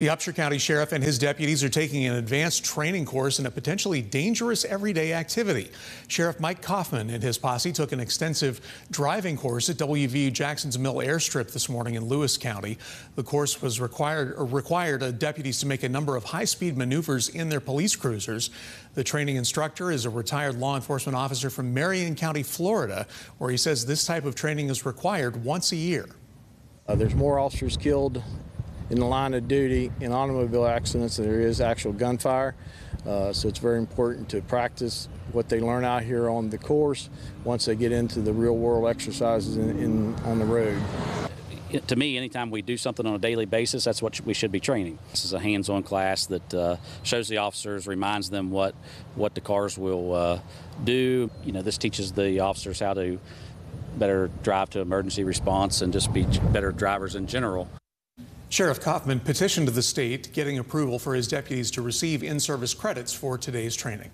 The Upshur County Sheriff and his deputies are taking an advanced training course in a potentially dangerous everyday activity. Sheriff Mike Coffman and his posse took an extensive driving course at WVU Jackson's Mill Airstrip this morning in Lewis County. The course was required required deputies to make a number of high-speed maneuvers in their police cruisers. The training instructor is a retired law enforcement officer from Marion County, Florida, where he says this type of training is required once a year. Uh, there's more officers killed in the line of duty in automobile accidents there is actual gunfire. Uh, so it's very important to practice what they learn out here on the course once they get into the real world exercises in, in, on the road. To me, anytime we do something on a daily basis, that's what we should be training. This is a hands-on class that uh, shows the officers, reminds them what what the cars will uh, do. You know, this teaches the officers how to better drive to emergency response and just be better drivers in general. Sheriff Coffman petitioned the state getting approval for his deputies to receive in service credits for today's training.